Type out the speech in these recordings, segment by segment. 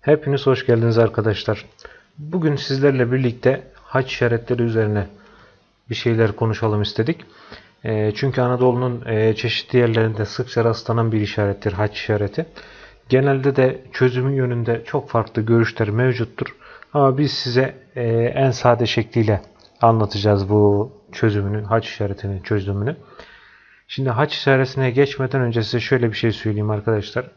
Hepiniz hoş geldiniz arkadaşlar. Bugün sizlerle birlikte haç işaretleri üzerine bir şeyler konuşalım istedik. E, çünkü Anadolu'nun e, çeşitli yerlerinde sıkça rastlanan bir işarettir haç işareti. Genelde de çözümü yönünde çok farklı görüşler mevcuttur. Ama biz size e, en sade şekliyle anlatacağız bu çözümünü, haç işaretinin çözümünü. Şimdi haç işaretine geçmeden önce size şöyle bir şey söyleyeyim arkadaşlar.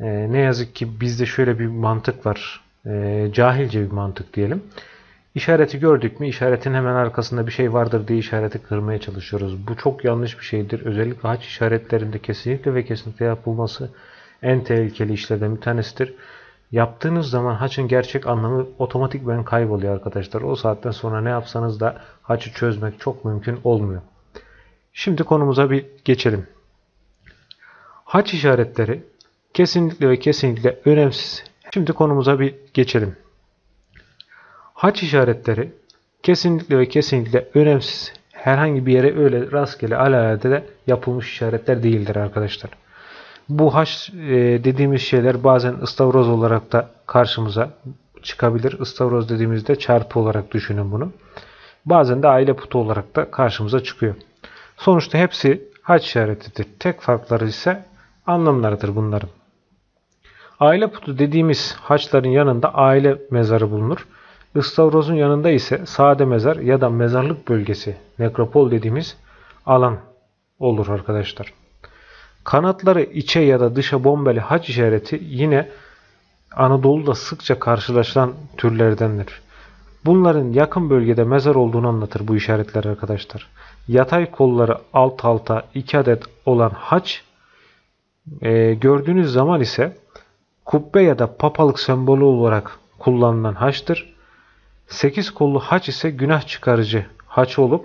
E, ne yazık ki bizde şöyle bir mantık var. E, cahilce bir mantık diyelim. İşareti gördük mü işaretin hemen arkasında bir şey vardır diye işareti kırmaya çalışıyoruz. Bu çok yanlış bir şeydir. Özellikle haç işaretlerinde kesinlikle ve kesinlikle yapılması en tehlikeli işlerden bir tanesidir. Yaptığınız zaman haçın gerçek anlamı otomatikmen kayboluyor arkadaşlar. O saatten sonra ne yapsanız da haçı çözmek çok mümkün olmuyor. Şimdi konumuza bir geçelim. Haç işaretleri kesinlikle ve kesinlikle önemsiz. Şimdi konumuza bir geçelim. Haç işaretleri kesinlikle ve kesinlikle önemsiz. Herhangi bir yere öyle rastgele alelade yapılmış işaretler değildir arkadaşlar. Bu haç e, dediğimiz şeyler bazen ıstavroz olarak da karşımıza çıkabilir. Istavroz dediğimizde çarpı olarak düşünün bunu. Bazen de aile putu olarak da karşımıza çıkıyor. Sonuçta hepsi haç işaretidir. Tek farkları ise anlamlarıdır bunların. Aile putu dediğimiz haçların yanında aile mezarı bulunur. Istavrozun yanında ise sade mezar ya da mezarlık bölgesi, nekropol dediğimiz alan olur arkadaşlar. Kanatları içe ya da dışa bombeli haç işareti yine Anadolu'da sıkça karşılaşılan türlerdendir. Bunların yakın bölgede mezar olduğunu anlatır bu işaretler arkadaşlar. Yatay kolları alt alta 2 adet olan haç e, gördüğünüz zaman ise kubbe ya da papalık sembolü olarak kullanılan haçtır. 8 kollu haç ise günah çıkarıcı haç olup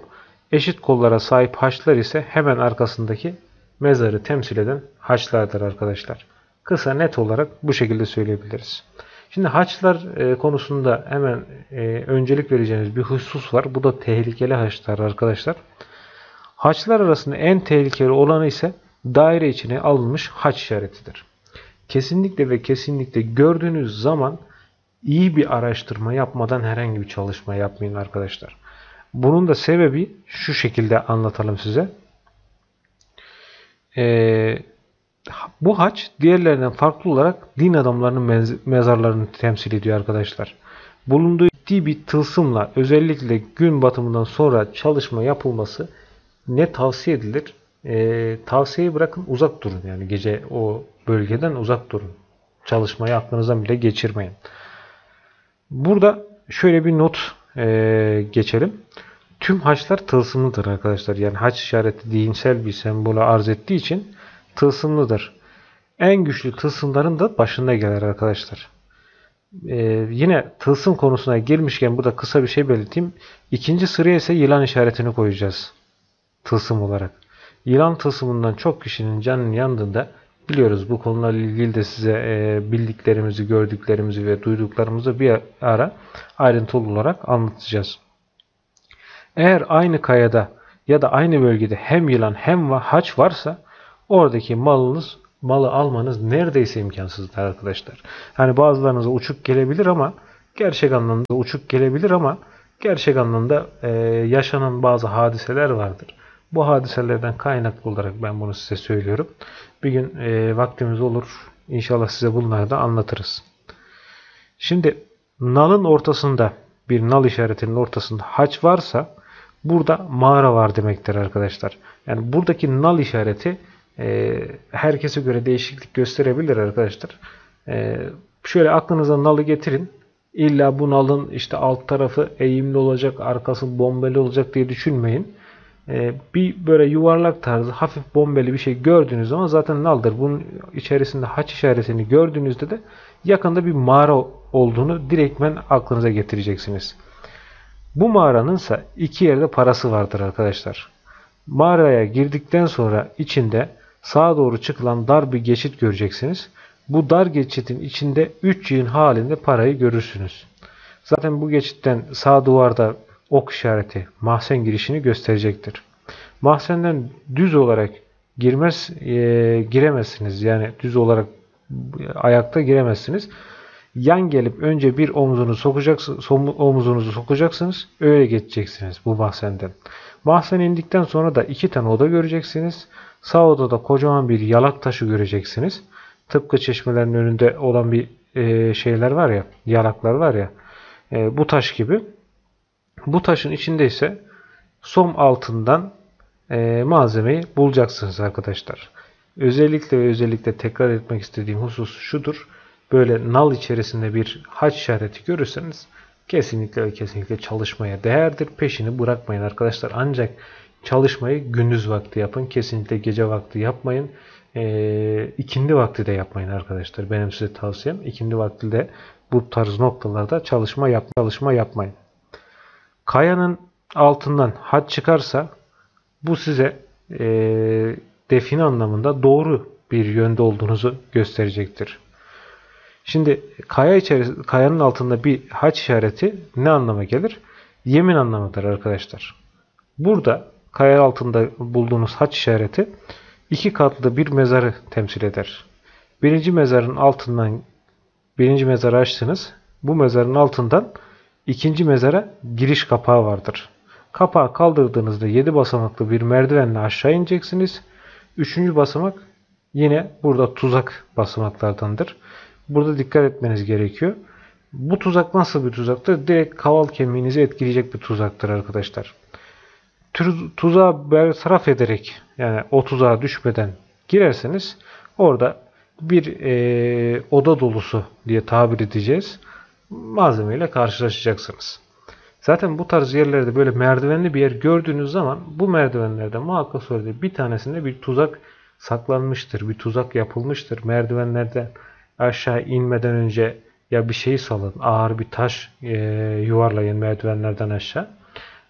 eşit kollara sahip haçlar ise hemen arkasındaki mezarı temsil eden haçlardır arkadaşlar. Kısa net olarak bu şekilde söyleyebiliriz. Şimdi haçlar e, konusunda hemen e, öncelik vereceğimiz bir husus var. Bu da tehlikeli haçlar arkadaşlar. Haçlar arasında en tehlikeli olanı ise daire içine alınmış haç işaretidir. Kesinlikle ve kesinlikle gördüğünüz zaman iyi bir araştırma yapmadan herhangi bir çalışma yapmayın arkadaşlar. Bunun da sebebi şu şekilde anlatalım size. Ee, bu haç diğerlerinden farklı olarak din adamlarının mez mezarlarını temsil ediyor arkadaşlar. Bulunduğu ciddi bir tılsımla özellikle gün batımından sonra çalışma yapılması ne tavsiye edilir? Ee, tavsiyeyi bırakın uzak durun yani gece o bölgeden uzak durun. Çalışmayı aklınızdan bile geçirmeyin. Burada şöyle bir not e, geçelim. Tüm haçlar tılsımlıdır arkadaşlar. Yani haç işareti dinsel bir sembolü arz ettiği için tılsımlıdır. En güçlü tılsımların da başında gelir arkadaşlar. Ee, yine tılsım konusuna girmişken burada kısa bir şey belirteyim. İkinci sıraya ise yılan işaretini koyacağız. Tılsım olarak. Yılan tılsımından çok kişinin canının yandığında biliyoruz bu konularla ilgili de size e, bildiklerimizi, gördüklerimizi ve duyduklarımızı bir ara ayrıntılı olarak anlatacağız. Eğer aynı kayada ya da aynı bölgede hem yılan hem haç varsa oradaki malınız malı almanız neredeyse imkansızdır arkadaşlar. Hani bazılarınıza uçuk gelebilir ama gerçek anlamda uçuk gelebilir ama gerçek anlamda e, yaşanan bazı hadiseler vardır. Bu hadiselerden kaynaklı olarak ben bunu size söylüyorum. Bir gün e, vaktimiz olur. İnşallah size bunları da anlatırız. Şimdi nalın ortasında bir nal işaretinin ortasında haç varsa burada mağara var demektir arkadaşlar. Yani buradaki nal işareti e, herkese göre değişiklik gösterebilir arkadaşlar. E, şöyle aklınıza nalı getirin. İlla bu nalın işte alt tarafı eğimli olacak, arkası bombeli olacak diye düşünmeyin. E, bir böyle yuvarlak tarzı hafif bombeli bir şey gördüğünüz zaman zaten naldır. Bunun içerisinde haç işaretini gördüğünüzde de yakında bir mağara olduğunu direktmen aklınıza getireceksiniz. Bu mağaranın ise iki yerde parası vardır arkadaşlar. Mağaraya girdikten sonra içinde sağa doğru çıkılan dar bir geçit göreceksiniz. Bu dar geçitin içinde 3 yığın halinde parayı görürsünüz. Zaten bu geçitten sağ duvarda ok işareti mahzen girişini gösterecektir. Mahzenden düz olarak girmez e, giremezsiniz. Yani düz olarak ayakta giremezsiniz. yan gelip önce bir omzunu sokacaksınız, omuzunuzu sokacaksınız. Öyle geçeceksiniz bu mahzenden. Mahzen indikten sonra da iki tane oda göreceksiniz. Sağ odada kocaman bir yalak taşı göreceksiniz. Tıpkı çeşmelerin önünde olan bir e, şeyler var ya, yalaklar var ya. E, bu taş gibi. Bu taşın içinde ise som altından e, malzemeyi bulacaksınız arkadaşlar. Özellikle ve özellikle tekrar etmek istediğim husus şudur. Böyle nal içerisinde bir haç işareti görürseniz kesinlikle ve kesinlikle çalışmaya değerdir. Peşini bırakmayın arkadaşlar. Ancak çalışmayı gündüz vakti yapın. Kesinlikle gece vakti yapmayın. E, ikindi vakti de yapmayın arkadaşlar. Benim size tavsiyem ikindi vakti de bu tarz noktalarda çalışma yap çalışma yapmayın. Kayanın altından hat çıkarsa bu size e, define anlamında doğru bir yönde olduğunuzu gösterecektir. Şimdi kaya içerisinde, kayanın altında bir haç işareti ne anlama gelir? Yemin anlamıdır arkadaşlar. Burada kaya altında bulduğunuz haç işareti iki katlı bir mezarı temsil eder. Birinci mezarın altından birinci mezarı açtınız. Bu mezarın altından ikinci mezara giriş kapağı vardır. Kapağı kaldırdığınızda 7 basamaklı bir merdivenle aşağı ineceksiniz. Üçüncü basamak yine burada tuzak basamaklardandır. Burada dikkat etmeniz gerekiyor. Bu tuzak nasıl bir tuzaktır? Direkt kaval kemiğinizi etkileyecek bir tuzaktır arkadaşlar. Tuzağı bertaraf ederek yani o tuzağa düşmeden girerseniz orada bir e, oda dolusu diye tabir edeceğiz malzemeyle karşılaşacaksınız. Zaten bu tarz yerlerde böyle merdivenli bir yer gördüğünüz zaman bu merdivenlerde muhakkak surede bir tanesinde bir tuzak saklanmıştır. Bir tuzak yapılmıştır. Merdivenlerden aşağı inmeden önce ya bir şey salın. Ağır bir taş e, yuvarlayın merdivenlerden aşağı.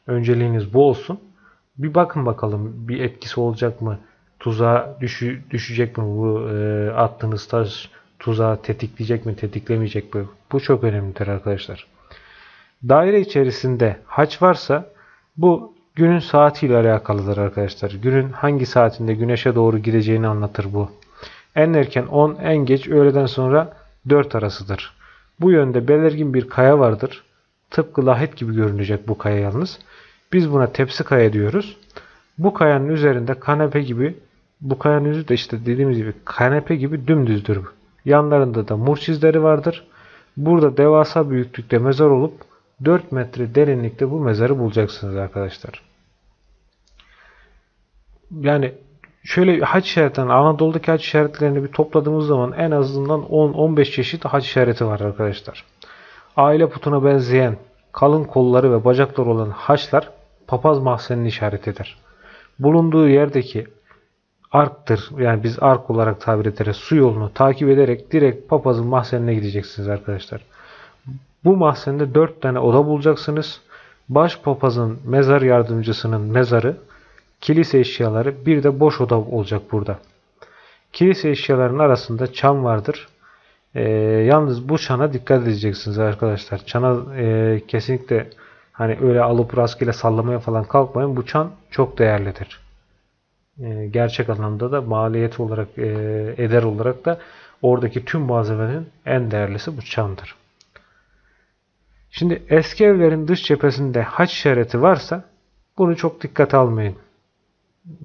Önceliğiniz bu olsun. Bir bakın bakalım bir etkisi olacak mı? Tuzağa düşü, düşecek mi bu e, attığınız taş tuzağı tetikleyecek mi tetiklemeyecek mi? Bu çok önemlidir arkadaşlar. Daire içerisinde haç varsa bu günün saatiyle alakalıdır arkadaşlar. Günün hangi saatinde güneşe doğru gideceğini anlatır bu. En erken 10, en geç öğleden sonra 4 arasıdır. Bu yönde belirgin bir kaya vardır. Tıpkı lahit gibi görünecek bu kaya yalnız. Biz buna tepsi kaya diyoruz. Bu kayanın üzerinde kanepe gibi, bu kayanın yüzü de işte dediğimiz gibi kanepe gibi dümdüzdür. Yanlarında da murç izleri vardır. Burada devasa büyüklükte mezar olup 4 metre derinlikte bu mezarı bulacaksınız arkadaşlar. Yani şöyle haç işaretlerini Anadolu'daki haç işaretlerini bir topladığımız zaman en azından 10-15 çeşit haç işareti var arkadaşlar. Aile putuna benzeyen kalın kolları ve bacakları olan haçlar papaz mahzenini işaret eder. Bulunduğu yerdeki arktır. Yani biz ark olarak tabir ederiz. Su yolunu takip ederek direkt papazın mahzenine gideceksiniz arkadaşlar. Bu mahzende 4 tane oda bulacaksınız. Baş papazın mezar yardımcısının mezarı, kilise eşyaları, bir de boş oda olacak burada. Kilise eşyalarının arasında çan vardır. E, yalnız bu çana dikkat edeceksiniz arkadaşlar. Çana e, kesinlikle hani öyle alıp rastgele sallamaya falan kalkmayın. Bu çan çok değerlidir. E, gerçek anlamda da maliyet olarak, e, eder olarak da oradaki tüm malzemenin en değerlisi bu çandır. Şimdi eski evlerin dış cephesinde haç işareti varsa bunu çok dikkate almayın.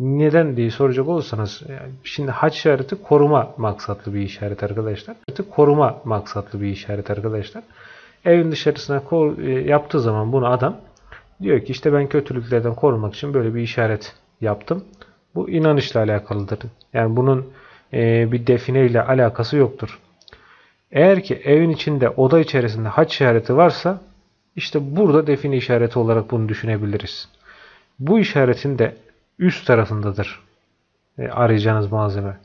Neden diye soracak olursanız şimdi haç işareti koruma maksatlı bir işaret arkadaşlar. Koruma maksatlı bir işaret arkadaşlar. Evin dışarısına e, yaptığı zaman bunu adam diyor ki işte ben kötülüklerden korumak için böyle bir işaret yaptım. Bu inanışla alakalıdır. Yani bunun e, bir define ile alakası yoktur. Eğer ki evin içinde oda içerisinde haç işareti varsa işte burada define işareti olarak bunu düşünebiliriz. Bu işaretin de üst tarafındadır e, arayacağınız malzeme.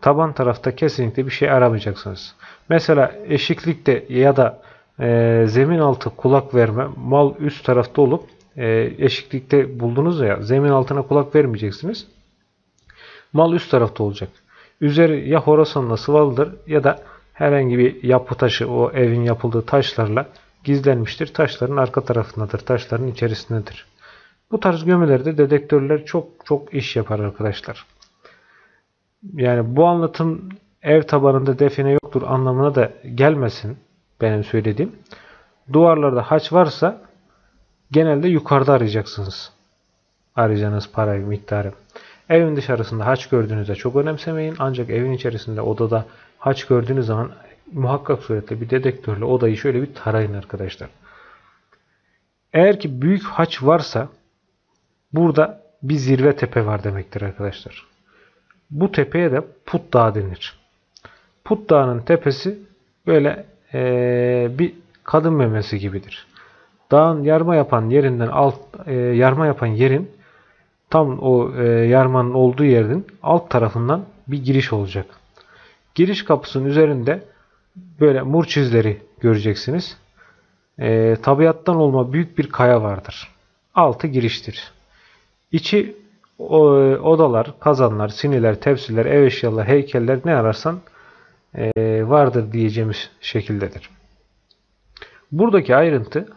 Taban tarafta kesinlikle bir şey aramayacaksınız. Mesela eşiklikte ya da e, zemin altı kulak verme mal üst tarafta olup e, eşiklikte buldunuz ya zemin altına kulak vermeyeceksiniz. Mal üst tarafta olacak. Üzeri ya horasanla sıvalıdır ya da herhangi bir yapı taşı o evin yapıldığı taşlarla gizlenmiştir. Taşların arka tarafındadır. Taşların içerisindedir. Bu tarz gömülerde dedektörler çok çok iş yapar arkadaşlar. Yani bu anlatım ev tabanında define yoktur anlamına da gelmesin. benim söylediğim. Duvarlarda haç varsa genelde yukarıda arayacaksınız. Arayacağınız parayı, miktarı. Evin dışarısında haç gördüğünüzde çok önemsemeyin. Ancak evin içerisinde odada haç gördüğünüz zaman muhakkak suretle bir dedektörle odayı şöyle bir tarayın arkadaşlar. Eğer ki büyük haç varsa burada bir zirve tepe var demektir arkadaşlar. Bu tepeye de Put Dağı denir. Put Dağı'nın tepesi böyle ee, bir kadın memesi gibidir. Dağın yarma yapan yerinden alt e, yarma yapan yerin tam o e, yarmanın olduğu yerin alt tarafından bir giriş olacak. Giriş kapısının üzerinde böyle mur çizleri göreceksiniz. E, tabiattan olma büyük bir kaya vardır. Altı giriştir. İçi o, odalar, kazanlar, siniler, tepsiler, ev eşyaları, heykeller ne ararsan e, vardır diyeceğimiz şekildedir. Buradaki ayrıntı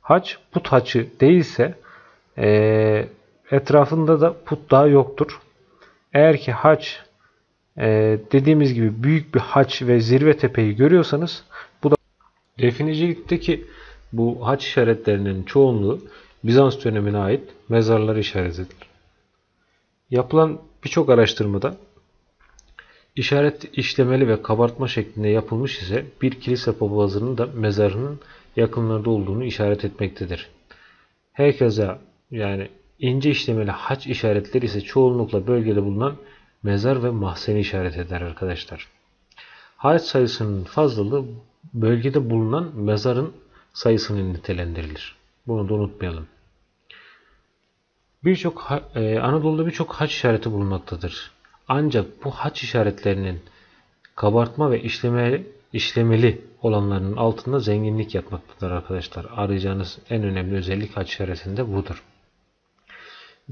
haç put haçı değilse e, etrafında da put daha yoktur. Eğer ki haç e, dediğimiz gibi büyük bir haç ve zirve tepeyi görüyorsanız bu da definecilikteki bu haç işaretlerinin çoğunluğu Bizans dönemine ait mezarlar işaretidir. Yapılan birçok araştırmada işaret işlemeli ve kabartma şeklinde yapılmış ise bir kilise papazının da mezarının yakınlarda olduğunu işaret etmektedir. Herkese yani ince işlemeli haç işaretleri ise çoğunlukla bölgede bulunan mezar ve mahzeni işaret eder arkadaşlar. Haç sayısının fazlalığı bölgede bulunan mezarın sayısını nitelendirilir. Bunu da unutmayalım. Birçok e, Anadolu'da birçok haç işareti bulunmaktadır. Ancak bu haç işaretlerinin kabartma ve işlemeli, işlemeli olanlarının altında zenginlik yatmaktadır arkadaşlar. Arayacağınız en önemli özellik haç işaretinde budur.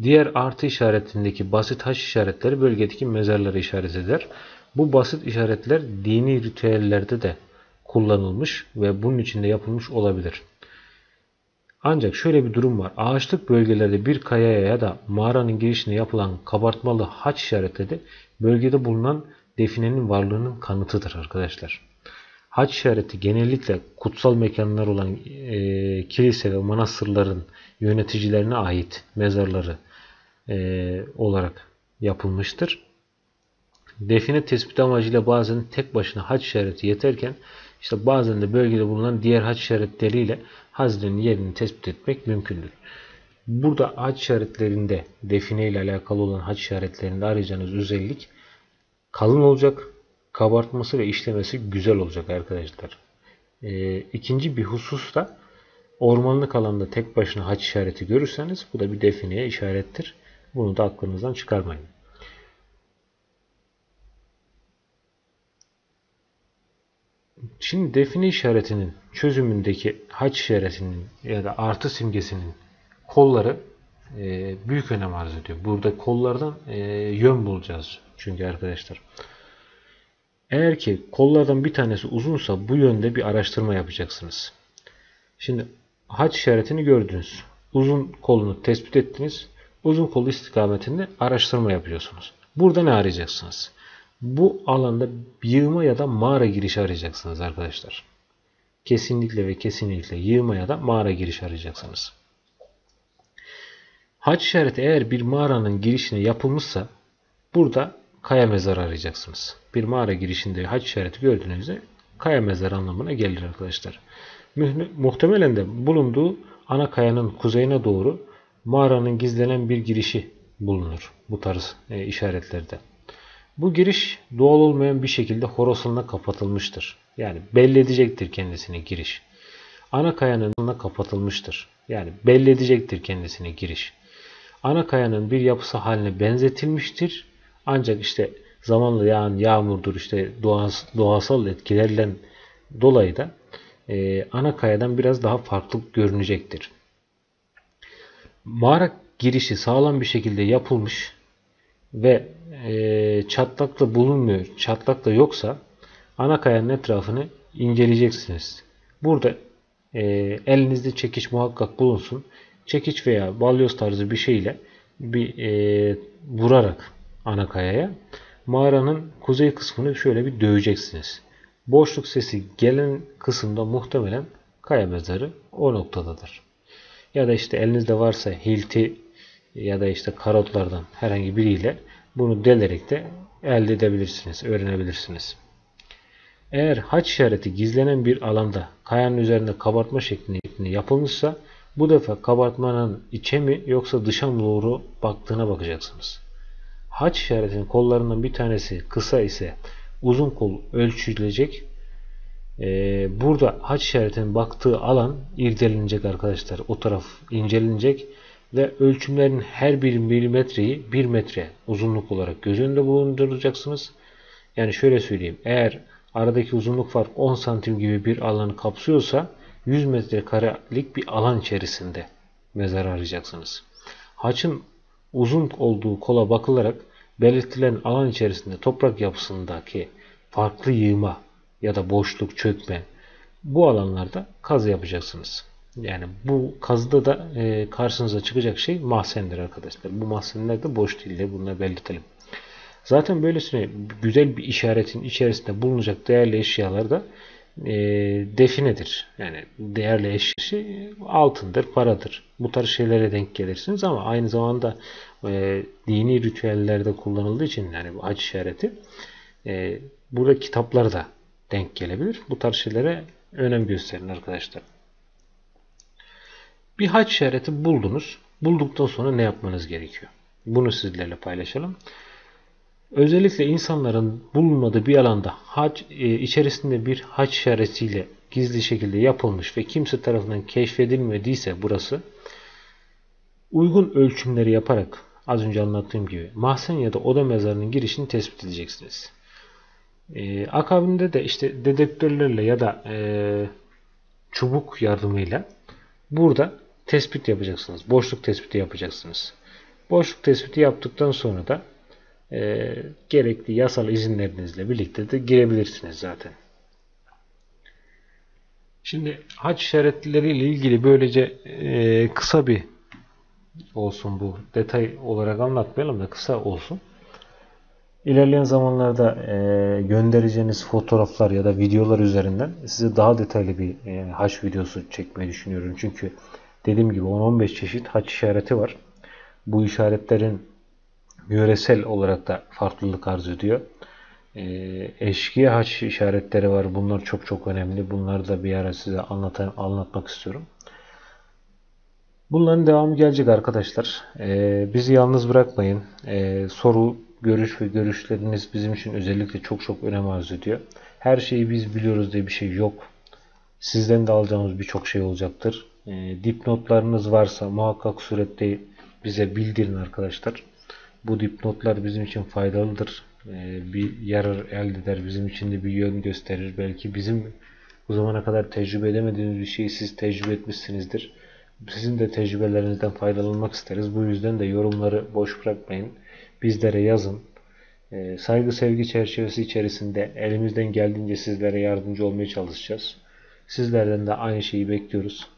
Diğer artı işaretindeki basit haç işaretleri bölgedeki mezarları işaret eder. Bu basit işaretler dini ritüellerde de kullanılmış ve bunun içinde yapılmış olabilir. Ancak şöyle bir durum var. Ağaçlık bölgelerde bir kayaya ya da mağaranın girişine yapılan kabartmalı haç işaretleri bölgede bulunan definenin varlığının kanıtıdır arkadaşlar. Haç işareti genellikle kutsal mekanlar olan e, kilise ve manastırların yöneticilerine ait mezarları e, olarak yapılmıştır. Define tespit amacıyla bazen tek başına haç işareti yeterken işte bazen de bölgede bulunan diğer haç işaretleriyle hazinenin yerini tespit etmek mümkündür. Burada haç işaretlerinde define ile alakalı olan haç işaretlerinde arayacağınız özellik kalın olacak, kabartması ve işlemesi güzel olacak arkadaşlar. Ee, ikinci bir husus da ormanlık alanda tek başına haç işareti görürseniz bu da bir defineye işarettir. Bunu da aklınızdan çıkarmayın. Şimdi define işaretinin çözümündeki haç işaretinin ya da artı simgesinin kolları e, büyük önem arz ediyor. Burada kollardan e, yön bulacağız çünkü arkadaşlar. Eğer ki kollardan bir tanesi uzunsa bu yönde bir araştırma yapacaksınız. Şimdi haç işaretini gördünüz. Uzun kolunu tespit ettiniz. Uzun kol istikametinde araştırma yapıyorsunuz. Burada ne arayacaksınız? Bu alanda yığma ya da mağara girişi arayacaksınız arkadaşlar. Kesinlikle ve kesinlikle yığma ya da mağara girişi arayacaksınız. Haç işareti eğer bir mağaranın girişine yapılmışsa burada kaya mezarı arayacaksınız. Bir mağara girişinde haç işareti gördüğünüzde kaya mezarı anlamına gelir arkadaşlar. Muhtemelen de bulunduğu ana kayanın kuzeyine doğru mağaranın gizlenen bir girişi bulunur bu tarz e, işaretlerde. Bu giriş doğal olmayan bir şekilde horosanla kapatılmıştır. Yani belli edecektir kendisini giriş. Ana kayanın kapatılmıştır. Yani belli edecektir kendisini giriş. Ana kayanın bir yapısı haline benzetilmiştir. Ancak işte zamanla yağan yağmurdur işte doğasal etkilerle dolayı da e, ana kayadan biraz daha farklı görünecektir. Mağara girişi sağlam bir şekilde yapılmış ve e, çatlak bulunmuyor, çatlak da yoksa ana kayanın etrafını inceleyeceksiniz. Burada e, elinizde çekiç muhakkak bulunsun. Çekiç veya balyoz tarzı bir şeyle bir e, vurarak ana kayaya mağaranın kuzey kısmını şöyle bir döveceksiniz. Boşluk sesi gelen kısımda muhtemelen kaya mezarı o noktadadır. Ya da işte elinizde varsa hilti ya da işte karotlardan herhangi biriyle bunu delerek de elde edebilirsiniz, öğrenebilirsiniz. Eğer haç işareti gizlenen bir alanda kayanın üzerinde kabartma şeklinde yapılmışsa bu defa kabartmanın içe mi yoksa dışa mı doğru baktığına bakacaksınız. Haç işaretinin kollarından bir tanesi kısa ise uzun kol ölçülecek. Ee, burada haç işaretinin baktığı alan irdelenecek arkadaşlar. O taraf incelenecek ve ölçümlerin her bir milimetreyi 1 metre uzunluk olarak göz önünde bulunduracaksınız. Yani şöyle söyleyeyim. Eğer aradaki uzunluk fark 10 santim gibi bir alanı kapsıyorsa 100 metrekarelik bir alan içerisinde mezar arayacaksınız. Haçın uzun olduğu kola bakılarak belirtilen alan içerisinde toprak yapısındaki farklı yığma ya da boşluk, çökme bu alanlarda kazı yapacaksınız. Yani bu kazıda da e, karşınıza çıkacak şey mahzendir arkadaşlar. Bu mahzenler de boş değil bunları belirtelim. Zaten böylesine güzel bir işaretin içerisinde bulunacak değerli eşyalar da e, definedir. Yani değerli eşyası altındır, paradır. Bu tarz şeylere denk gelirsiniz ama aynı zamanda e, dini ritüellerde kullanıldığı için yani bu hac işareti e, burada kitaplar da denk gelebilir. Bu tarz şeylere önem gösterin arkadaşlar. Bir hac işareti buldunuz. Bulduktan sonra ne yapmanız gerekiyor? Bunu sizlerle paylaşalım. Özellikle insanların bulunmadığı bir alanda hac e, içerisinde bir hac işaretiyle gizli şekilde yapılmış ve kimse tarafından keşfedilmediyse burası uygun ölçümleri yaparak az önce anlattığım gibi mahzen ya da oda mezarının girişini tespit edeceksiniz. E, akabinde de işte dedektörlerle ya da e, çubuk yardımıyla burada tespit yapacaksınız. Boşluk tespiti yapacaksınız. Boşluk tespiti yaptıktan sonra da e, gerekli yasal izinlerinizle birlikte de girebilirsiniz zaten. Şimdi haç işaretleriyle ilgili böylece e, kısa bir olsun bu. Detay olarak anlatmayalım da kısa olsun. İlerleyen zamanlarda e, göndereceğiniz fotoğraflar ya da videolar üzerinden size daha detaylı bir e, haç videosu çekmeyi düşünüyorum. Çünkü dediğim gibi 10-15 çeşit haç işareti var. Bu işaretlerin yöresel olarak da farklılık arz ediyor. E, eşkiye haç işaretleri var. Bunlar çok çok önemli. Bunları da bir ara size anlatan, anlatmak istiyorum. Bunların devamı gelecek arkadaşlar. E, bizi yalnız bırakmayın. E, soru, görüş ve görüşleriniz bizim için özellikle çok çok önem arz ediyor. Her şeyi biz biliyoruz diye bir şey yok. Sizden de alacağımız birçok şey olacaktır. E, dipnotlarınız varsa muhakkak surette bize bildirin arkadaşlar. Bu dipnotlar bizim için faydalıdır. E, bir yarar elde eder. Bizim için de bir yön gösterir. Belki bizim bu zamana kadar tecrübe edemediğimiz bir şeyi siz tecrübe etmişsinizdir. Sizin de tecrübelerinizden faydalanmak isteriz. Bu yüzden de yorumları boş bırakmayın. Bizlere yazın. E, saygı sevgi çerçevesi içerisinde elimizden geldiğince sizlere yardımcı olmaya çalışacağız. Sizlerden de aynı şeyi bekliyoruz.